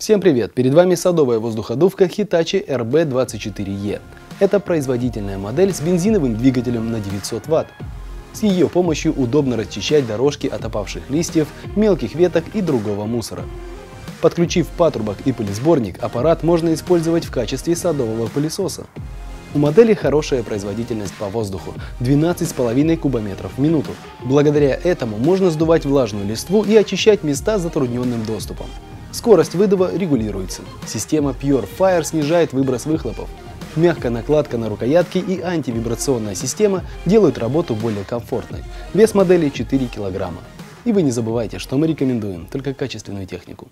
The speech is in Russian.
Всем привет! Перед вами садовая воздуходувка Hitachi RB24E. Это производительная модель с бензиновым двигателем на 900 Вт. С ее помощью удобно расчищать дорожки от опавших листьев, мелких веток и другого мусора. Подключив патрубок и пылесборник, аппарат можно использовать в качестве садового пылесоса. У модели хорошая производительность по воздуху – 12,5 кубометров в минуту. Благодаря этому можно сдувать влажную листву и очищать места с затрудненным доступом. Скорость выдува регулируется. Система Pure Fire снижает выброс выхлопов. Мягкая накладка на рукоятки и антивибрационная система делают работу более комфортной. Вес модели 4 килограмма. И вы не забывайте, что мы рекомендуем только качественную технику.